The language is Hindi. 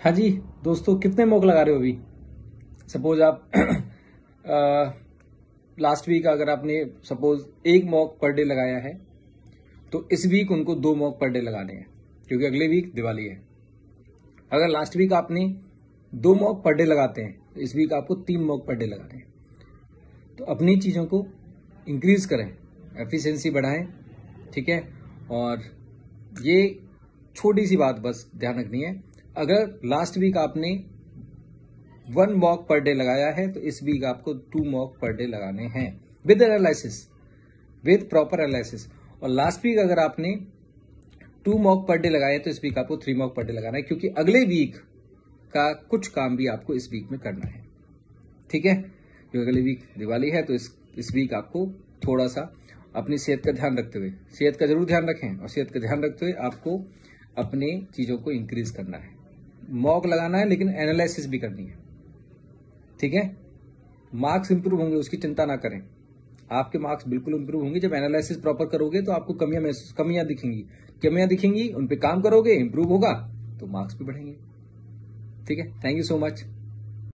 हाँ जी, दोस्तों, कितने मॉक लगा रहे हो अभी? सपोज़ आप लास्ट वीक अगर आपने सपोज़ एक मॉक पर डे लगाया है तो इस वीक उनको दो मॉक पर डे लगाने हैं, क्योंकि अगले वीक दिवाली है। अगर लास्ट वीक आपने दो मॉक पर डे लगाते हैं तो इस वीक आपको तीन मॉक पर डे लगाने हैं। तो अपनी चीज़ों को इंक्रीज करें एफिशिएंसी बढ़ाएँ, ठीक है? और ये छोटी सी बात बस ध्यान रखनी है अगर लास्ट वीक आपने वन मॉक पर डे लगाया है तो इस वीक आपको टू मॉक पर डे लगाने हैं with analysis with proper analysis और लास्ट वीक अगर आपने टू मॉक पर डे लगाए तो इस वीक आपको थ्री मॉक पर डे लगाना है, क्योंकि अगले वीक का कुछ काम भी आपको इस वीक में करना है। ठीक है? क्योंकि अगले वीक दिवाली है तो इस इस वीक आपको थोड़ा सा अपनी सेहत का ध्यान रखते हुए, सेहत का ज़रूर ध्यान रखें, और सेहत का ध्यान रखते हुए आपको अपने चीज़ों को इंक्रीज करना है। मॉक लगाना है, लेकिन एनालिसिस भी करनी है। ठीक है? मार्क्स इंप्रूव होंगे, उसकी चिंता ना करें। आपके मार्क्स बिल्कुल इंप्रूव होंगे। जब एनालिसिस प्रॉपर करोगे तो आपको कमियाँ कमियाँ दिखेंगी। कमियाँ दिखेंगी उन पर काम करोगे इंप्रूव होगा तो मार्क्स भी बढ़ेंगे। ठीक है? Thank you so much